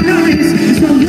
nice.